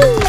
Woo!